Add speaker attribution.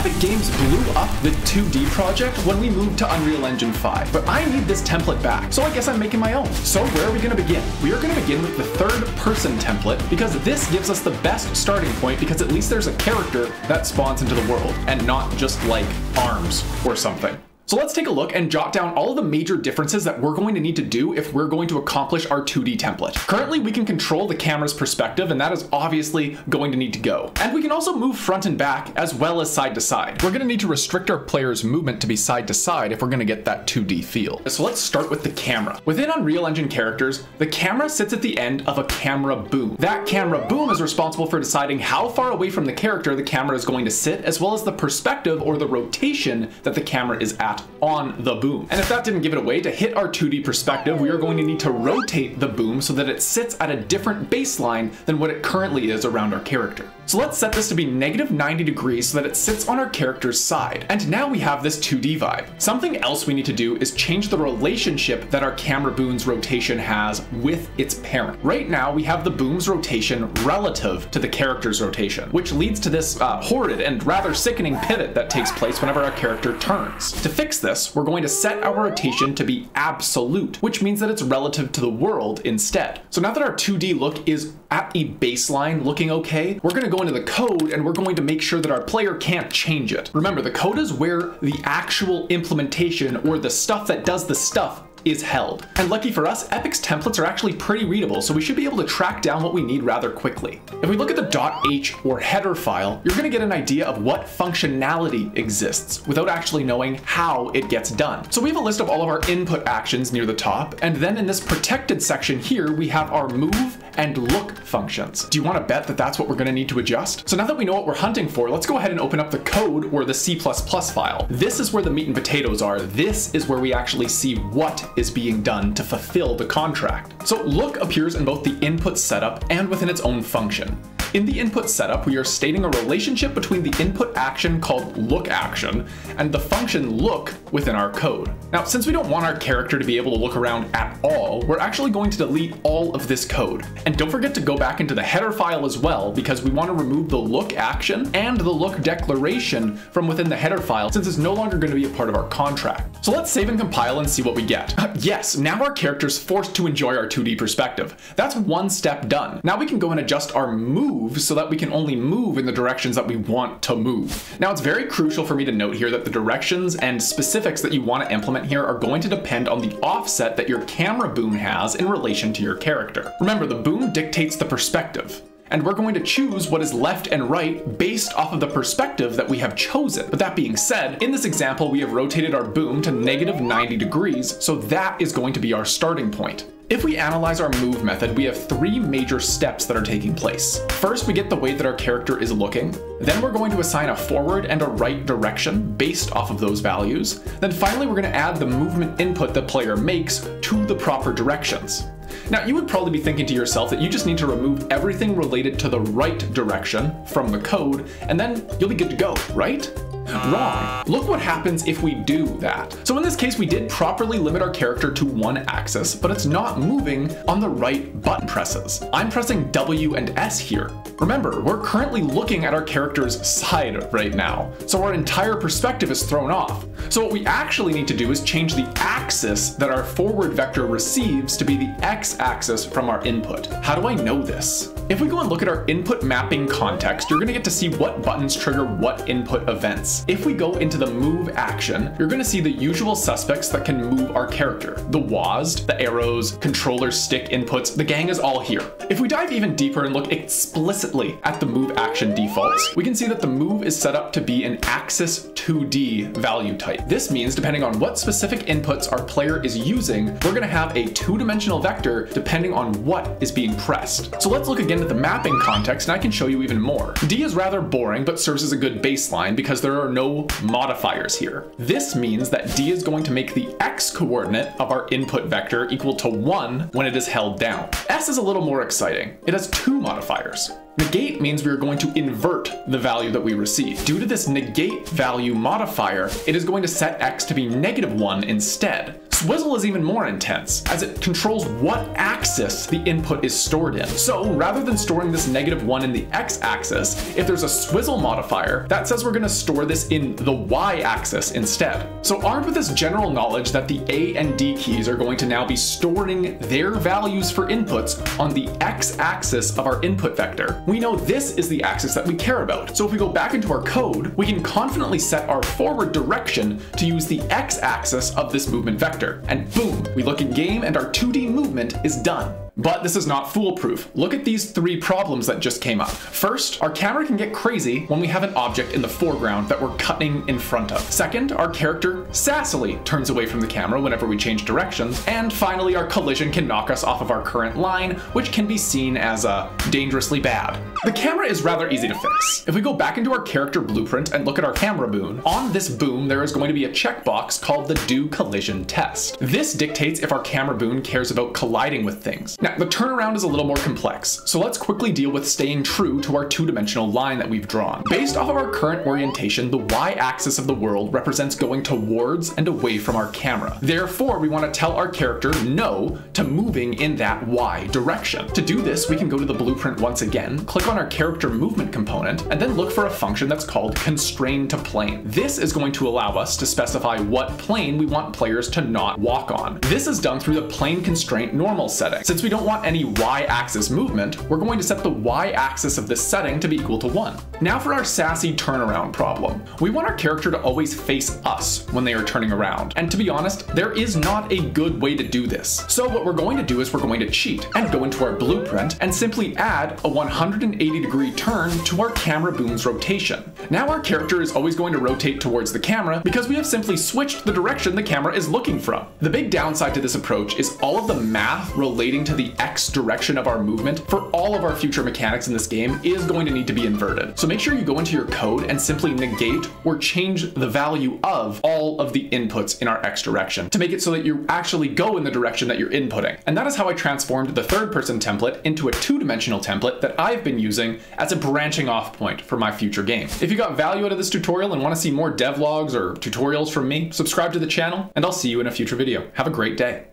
Speaker 1: Epic Games blew up the 2D project when we moved to Unreal Engine 5, but I need this template back, so I guess I'm making my own. So where are we gonna begin? We are gonna begin with the third person template because this gives us the best starting point because at least there's a character that spawns into the world and not just like arms or something. So let's take a look and jot down all of the major differences that we're going to need to do if we're going to accomplish our 2D template. Currently, we can control the camera's perspective, and that is obviously going to need to go. And we can also move front and back as well as side to side. We're gonna need to restrict our player's movement to be side to side if we're gonna get that 2D feel. So let's start with the camera. Within Unreal Engine characters, the camera sits at the end of a camera boom. That camera boom is responsible for deciding how far away from the character the camera is going to sit, as well as the perspective or the rotation that the camera is at on the boom. And if that didn't give it away, to hit our 2D perspective, we are going to need to rotate the boom so that it sits at a different baseline than what it currently is around our character. So let's set this to be negative 90 degrees so that it sits on our character's side. And now we have this 2D vibe. Something else we need to do is change the relationship that our camera boom's rotation has with its parent. Right now we have the boom's rotation relative to the character's rotation, which leads to this uh, horrid and rather sickening pivot that takes place whenever our character turns. To fix this, we're going to set our rotation to be absolute, which means that it's relative to the world instead. So now that our 2D look is at the baseline looking okay, we're gonna go into the code and we're going to make sure that our player can't change it. Remember, the code is where the actual implementation or the stuff that does the stuff is held. And lucky for us, Epic's templates are actually pretty readable, so we should be able to track down what we need rather quickly. If we look at the .h or header file, you're gonna get an idea of what functionality exists without actually knowing how it gets done. So we have a list of all of our input actions near the top, and then in this protected section here, we have our move and look functions. Do you want to bet that that's what we're going to need to adjust? So now that we know what we're hunting for, let's go ahead and open up the code or the C++ file. This is where the meat and potatoes are. This is where we actually see what is being done to fulfill the contract. So look appears in both the input setup and within its own function. In the input setup, we are stating a relationship between the input action called look action and the function look within our code. Now, since we don't want our character to be able to look around at all, we're actually going to delete all of this code. And don't forget to go back into the header file as well, because we want to remove the look action and the look declaration from within the header file, since it's no longer going to be a part of our contract. So let's save and compile and see what we get. Uh, yes, now our character's forced to enjoy our 2D perspective. That's one step done. Now we can go and adjust our move move so that we can only move in the directions that we want to move. Now it's very crucial for me to note here that the directions and specifics that you want to implement here are going to depend on the offset that your camera boom has in relation to your character. Remember, the boom dictates the perspective and we're going to choose what is left and right based off of the perspective that we have chosen. But that being said, in this example, we have rotated our boom to negative 90 degrees, so that is going to be our starting point. If we analyze our move method, we have three major steps that are taking place. First, we get the way that our character is looking. Then we're going to assign a forward and a right direction based off of those values. Then finally, we're going to add the movement input the player makes to the proper directions. Now, you would probably be thinking to yourself that you just need to remove everything related to the right direction from the code, and then you'll be good to go, right? Wrong. Look what happens if we do that. So in this case, we did properly limit our character to one axis, but it's not moving on the right button presses. I'm pressing W and S here. Remember, we're currently looking at our character's side right now, so our entire perspective is thrown off. So what we actually need to do is change the axis that our forward vector receives to be the x-axis from our input. How do I know this? If we go and look at our input mapping context, you're gonna get to see what buttons trigger what input events. If we go into the move action, you're gonna see the usual suspects that can move our character. The WASD, the arrows, controller stick inputs, the gang is all here. If we dive even deeper and look explicitly at the move action defaults, we can see that the move is set up to be an axis 2D value type. This means depending on what specific inputs our player is using, we're gonna have a two-dimensional vector depending on what is being pressed. So let's look again at the mapping context and I can show you even more. D is rather boring but serves as a good baseline because there are no modifiers here. This means that D is going to make the X coordinate of our input vector equal to one when it is held down. S is a little more exciting. It has two modifiers. Negate means we are going to invert the value that we receive. Due to this negate value modifier, it is going to set x to be negative 1 instead. Swizzle is even more intense, as it controls what axis the input is stored in. So rather than storing this negative one in the x-axis, if there's a swizzle modifier, that says we're gonna store this in the y-axis instead. So armed with this general knowledge that the A and D keys are going to now be storing their values for inputs on the x-axis of our input vector, we know this is the axis that we care about. So if we go back into our code, we can confidently set our forward direction to use the x-axis of this movement vector. And boom, we look in game and our 2D movement is done. But this is not foolproof. Look at these three problems that just came up. First, our camera can get crazy when we have an object in the foreground that we're cutting in front of. Second, our character sassily turns away from the camera whenever we change directions. And finally, our collision can knock us off of our current line, which can be seen as uh, dangerously bad. The camera is rather easy to fix. If we go back into our character blueprint and look at our camera boom, on this boom there is going to be a checkbox called the do collision test. This dictates if our camera boom cares about colliding with things. Now, the turnaround is a little more complex, so let's quickly deal with staying true to our two-dimensional line that we've drawn. Based off of our current orientation, the y-axis of the world represents going towards and away from our camera. Therefore, we want to tell our character no to moving in that y direction. To do this, we can go to the blueprint once again, click on our character movement component, and then look for a function that's called constrain to plane. This is going to allow us to specify what plane we want players to not walk on. This is done through the plane constraint normal setting. Since we don't want any y-axis movement, we're going to set the y-axis of this setting to be equal to 1. Now for our sassy turnaround problem. We want our character to always face us when they are turning around. And to be honest, there is not a good way to do this. So what we're going to do is we're going to cheat and go into our blueprint and simply add a 180 degree turn to our camera boom's rotation. Now our character is always going to rotate towards the camera because we have simply switched the direction the camera is looking from. The big downside to this approach is all of the math relating to the x direction of our movement for all of our future mechanics in this game is going to need to be inverted. So make sure you go into your code and simply negate or change the value of all of the inputs in our x direction to make it so that you actually go in the direction that you're inputting. And that is how I transformed the third person template into a two-dimensional template that I've been using as a branching off point for my future game. If you got value out of this tutorial and want to see more devlogs or tutorials from me, subscribe to the channel and I'll see you in a future video. Have a great day.